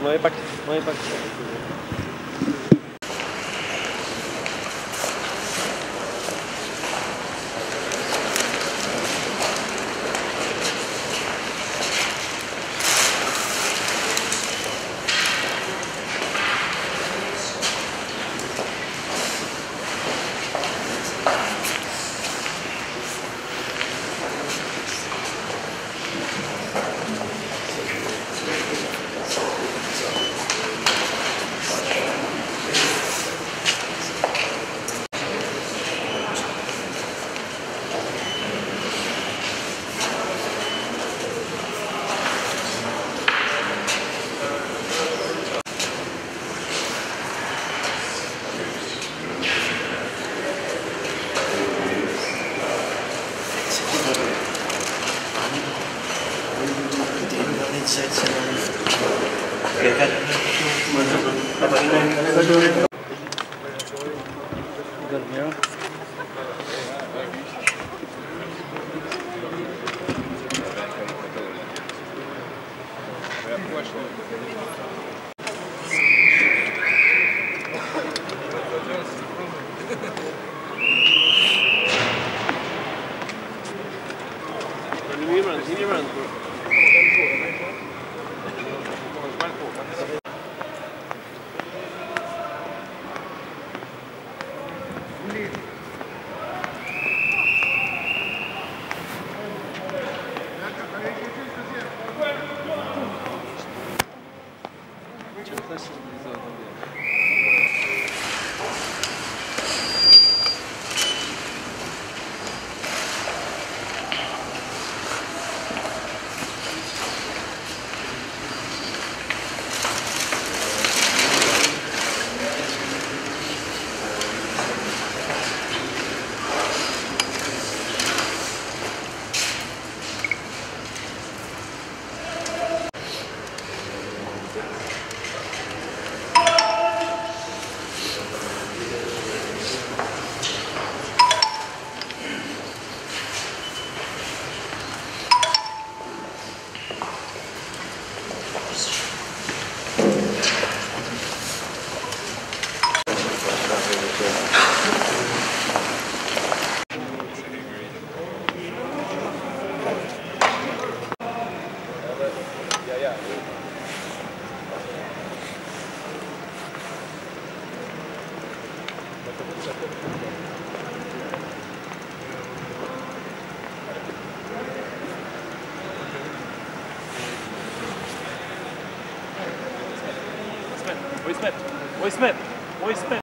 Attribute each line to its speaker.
Speaker 1: Não é Paquistão, não é Side, side, Get Okay, Hoy Smith. Hoy Smith.